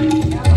Yeah.